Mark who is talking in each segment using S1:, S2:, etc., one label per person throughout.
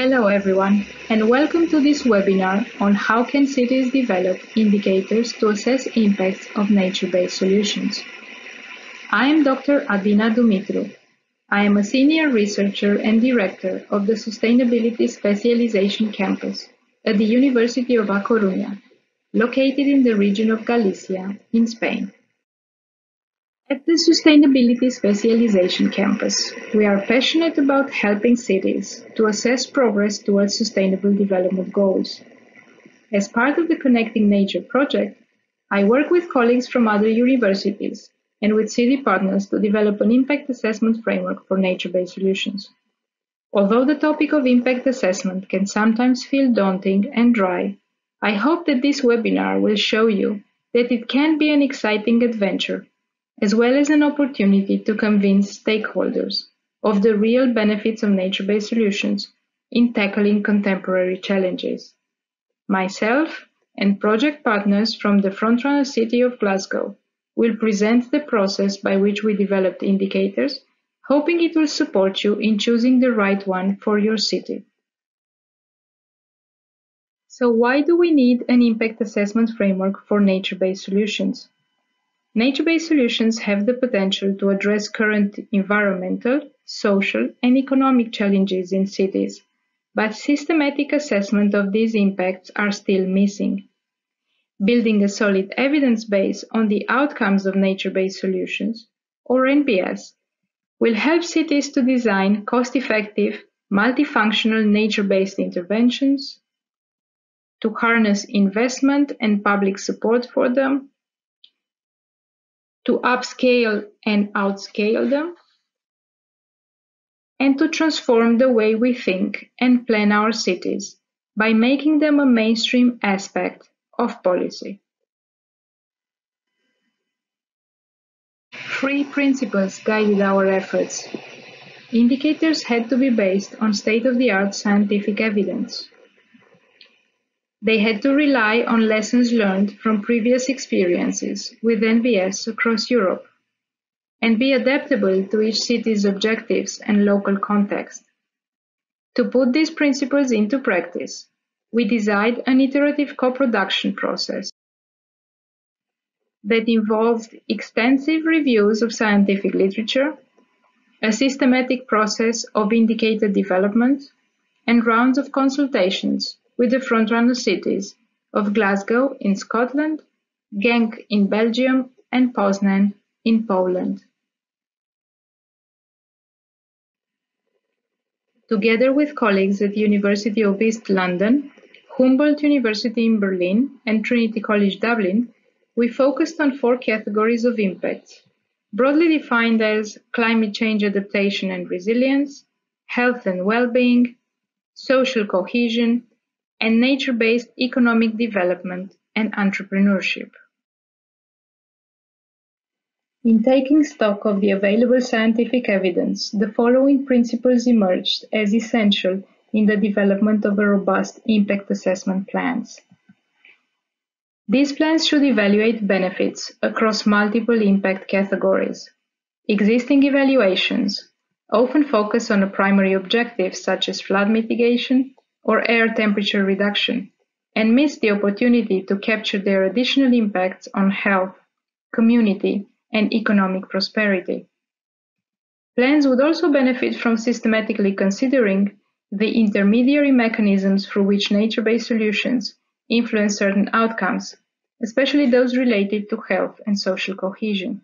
S1: Hello everyone and welcome to this webinar on how can cities develop indicators to assess impacts of nature-based solutions. I am Dr. Adina Dumitru. I am a senior researcher and director of the Sustainability Specialization Campus at the University of A Coruña, located in the region of Galicia in Spain. At the Sustainability Specialization Campus, we are passionate about helping cities to assess progress towards sustainable development goals. As part of the Connecting Nature project, I work with colleagues from other universities and with city partners to develop an impact assessment framework for nature-based solutions. Although the topic of impact assessment can sometimes feel daunting and dry, I hope that this webinar will show you that it can be an exciting adventure as well as an opportunity to convince stakeholders of the real benefits of nature-based solutions in tackling contemporary challenges. Myself and project partners from the frontrunner city of Glasgow will present the process by which we developed indicators, hoping it will support you in choosing the right one for your city. So why do we need an impact assessment framework for nature-based solutions? Nature-based solutions have the potential to address current environmental, social, and economic challenges in cities, but systematic assessment of these impacts are still missing. Building a solid evidence base on the outcomes of nature-based solutions, or NBS, will help cities to design cost-effective, multifunctional nature-based interventions, to harness investment and public support for them, to upscale and outscale them, and to transform the way we think and plan our cities by making them a mainstream aspect of policy. Three principles guided our efforts. Indicators had to be based on state-of-the-art scientific evidence. They had to rely on lessons learned from previous experiences with NBS across Europe and be adaptable to each city's objectives and local context. To put these principles into practice, we designed an iterative co-production process that involved extensive reviews of scientific literature, a systematic process of indicator development, and rounds of consultations with the frontrunner cities of Glasgow in Scotland, Genk in Belgium, and Poznan in Poland. Together with colleagues at the University of East London, Humboldt University in Berlin, and Trinity College Dublin, we focused on four categories of impacts, broadly defined as climate change adaptation and resilience, health and well-being, social cohesion, and nature-based economic development and entrepreneurship. In taking stock of the available scientific evidence, the following principles emerged as essential in the development of robust impact assessment plans. These plans should evaluate benefits across multiple impact categories. Existing evaluations often focus on a primary objective such as flood mitigation, or air temperature reduction, and miss the opportunity to capture their additional impacts on health, community, and economic prosperity. Plans would also benefit from systematically considering the intermediary mechanisms through which nature-based solutions influence certain outcomes, especially those related to health and social cohesion.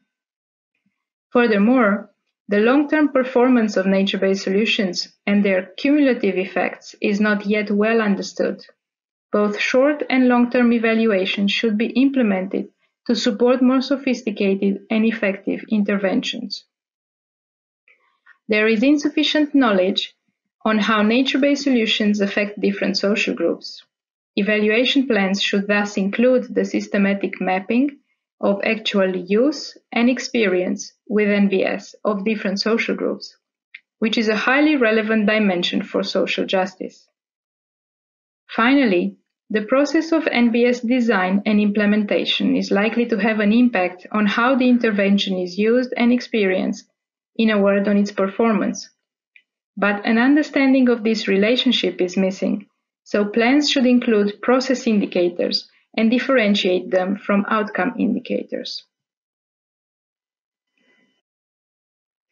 S1: Furthermore, the long-term performance of nature-based solutions and their cumulative effects is not yet well understood. Both short and long-term evaluations should be implemented to support more sophisticated and effective interventions. There is insufficient knowledge on how nature-based solutions affect different social groups. Evaluation plans should thus include the systematic mapping of actual use and experience with NBS of different social groups, which is a highly relevant dimension for social justice. Finally, the process of NBS design and implementation is likely to have an impact on how the intervention is used and experienced, in a word, on its performance. But an understanding of this relationship is missing, so plans should include process indicators and differentiate them from outcome indicators.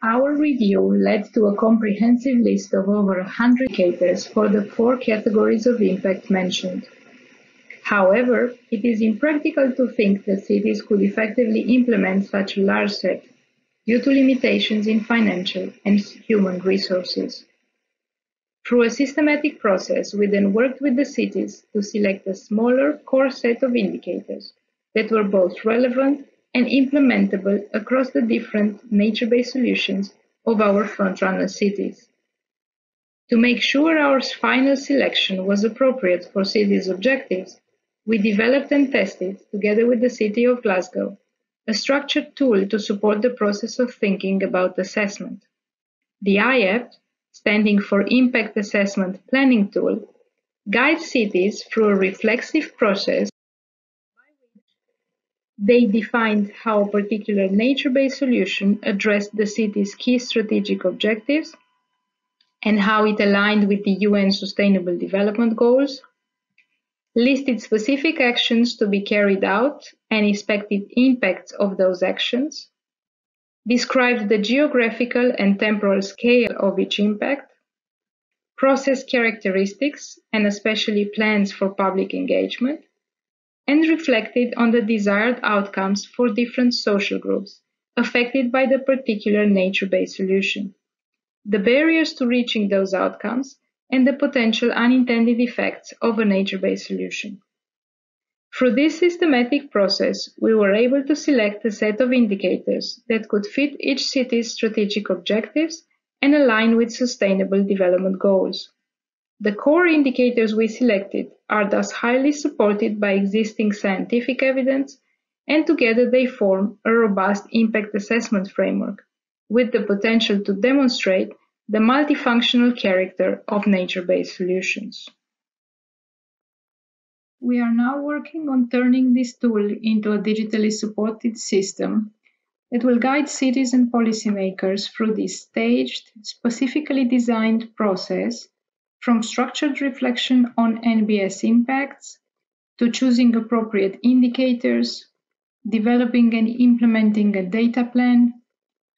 S1: Our review led to a comprehensive list of over 100 indicators for the four categories of impact mentioned. However, it is impractical to think that cities could effectively implement such a large set due to limitations in financial and human resources. Through a systematic process, we then worked with the cities to select a smaller core set of indicators that were both relevant and implementable across the different nature-based solutions of our frontrunner cities. To make sure our final selection was appropriate for cities' objectives, we developed and tested, together with the City of Glasgow, a structured tool to support the process of thinking about assessment. The IAPT, standing for Impact Assessment Planning Tool, guides cities through a reflexive process they defined how a particular nature-based solution addressed the city's key strategic objectives and how it aligned with the UN Sustainable Development Goals, listed specific actions to be carried out and expected impacts of those actions, described the geographical and temporal scale of each impact, process characteristics and especially plans for public engagement, and reflected on the desired outcomes for different social groups affected by the particular nature-based solution, the barriers to reaching those outcomes, and the potential unintended effects of a nature-based solution. Through this systematic process, we were able to select a set of indicators that could fit each city's strategic objectives and align with sustainable development goals. The core indicators we selected are thus highly supported by existing scientific evidence, and together they form a robust impact assessment framework with the potential to demonstrate the multifunctional character of nature-based solutions. We are now working on turning this tool into a digitally supported system that will guide cities and policymakers through this staged, specifically designed process from structured reflection on NBS impacts to choosing appropriate indicators, developing and implementing a data plan,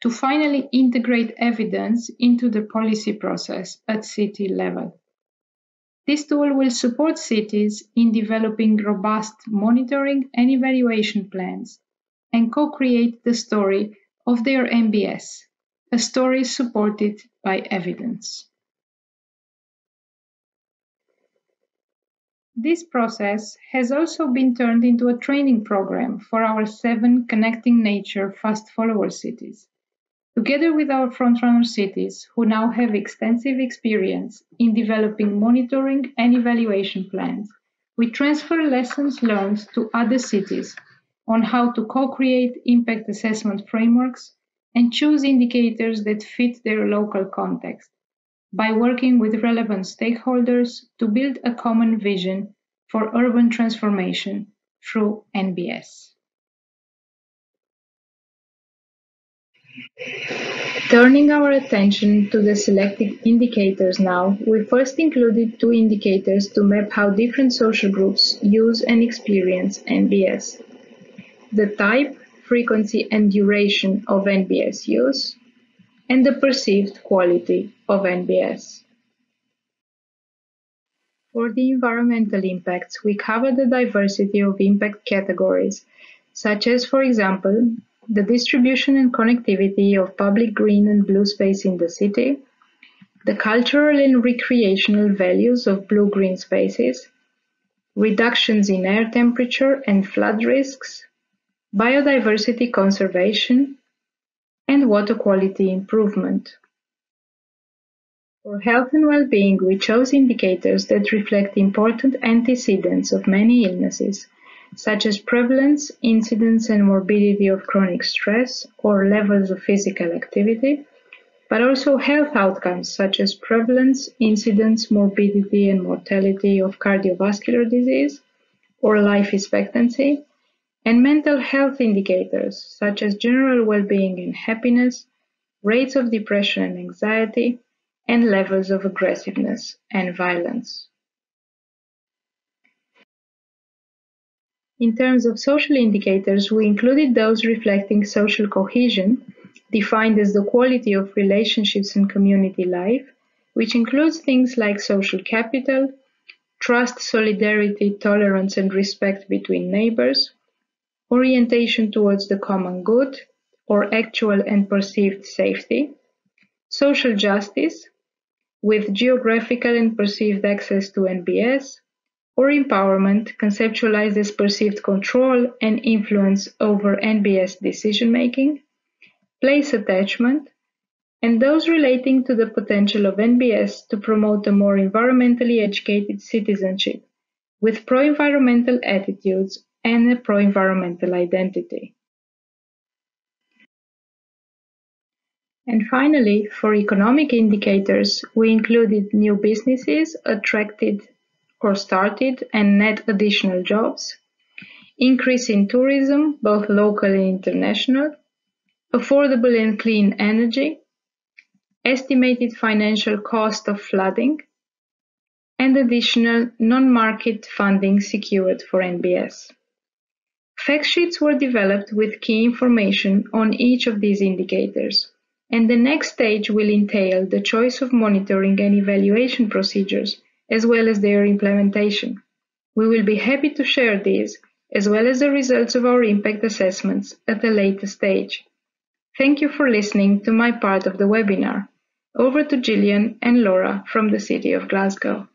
S1: to finally integrate evidence into the policy process at city level. This tool will support cities in developing robust monitoring and evaluation plans and co-create the story of their NBS, a story supported by evidence. This process has also been turned into a training program for our seven Connecting Nature fast follower cities. Together with our frontrunner cities, who now have extensive experience in developing monitoring and evaluation plans, we transfer lessons learned to other cities on how to co-create impact assessment frameworks and choose indicators that fit their local context by working with relevant stakeholders to build a common vision for urban transformation through NBS. Turning our attention to the selected indicators now, we first included two indicators to map how different social groups use and experience NBS. The type, frequency, and duration of NBS use, and the perceived quality of NBS. For the environmental impacts, we cover the diversity of impact categories, such as, for example, the distribution and connectivity of public green and blue space in the city, the cultural and recreational values of blue-green spaces, reductions in air temperature and flood risks, biodiversity conservation, and water quality improvement. For health and well-being, we chose indicators that reflect important antecedents of many illnesses, such as prevalence, incidence, and morbidity of chronic stress or levels of physical activity, but also health outcomes such as prevalence, incidence, morbidity, and mortality of cardiovascular disease or life expectancy, and mental health indicators such as general well-being and happiness, rates of depression and anxiety, and levels of aggressiveness and violence. In terms of social indicators, we included those reflecting social cohesion, defined as the quality of relationships and community life, which includes things like social capital, trust, solidarity, tolerance, and respect between neighbors, orientation towards the common good, or actual and perceived safety, social justice, with geographical and perceived access to NBS, or empowerment conceptualized as perceived control and influence over NBS decision making, place attachment, and those relating to the potential of NBS to promote a more environmentally educated citizenship with pro environmental attitudes and a pro environmental identity. And finally, for economic indicators, we included new businesses attracted or started and net additional jobs, increase in tourism, both local and international, affordable and clean energy, estimated financial cost of flooding, and additional non-market funding secured for NBS. Fact sheets were developed with key information on each of these indicators, and the next stage will entail the choice of monitoring and evaluation procedures as well as their implementation. We will be happy to share these, as well as the results of our impact assessments at a later stage. Thank you for listening to my part of the webinar. Over to Gillian and Laura from the City of Glasgow.